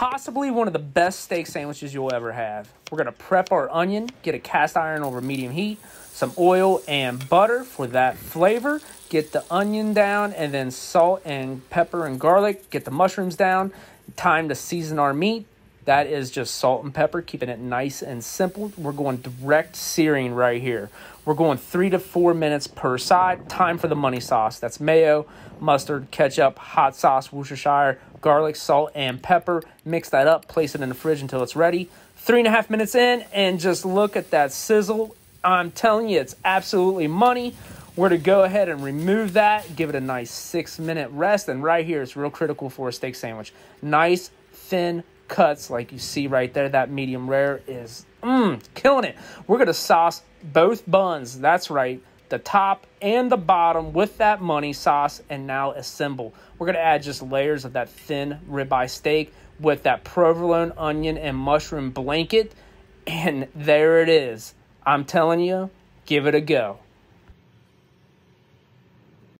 possibly one of the best steak sandwiches you'll ever have. We're going to prep our onion, get a cast iron over medium heat, some oil and butter for that flavor. Get the onion down and then salt and pepper and garlic. Get the mushrooms down. Time to season our meat. That is just salt and pepper, keeping it nice and simple. We're going direct searing right here. We're going three to four minutes per side. Time for the money sauce. That's mayo, mustard, ketchup, hot sauce, Worcestershire, garlic, salt, and pepper. Mix that up, place it in the fridge until it's ready. Three and a half minutes in, and just look at that sizzle. I'm telling you, it's absolutely money. We're to go ahead and remove that, give it a nice six minute rest, and right here it's real critical for a steak sandwich. Nice, thin cuts like you see right there. That medium rare is mmm, killing it. We're gonna sauce both buns. That's right, the top and the bottom with that money sauce, and now assemble. We're gonna add just layers of that thin ribeye steak with that provolone, onion, and mushroom blanket, and there it is. I'm telling you, give it a go.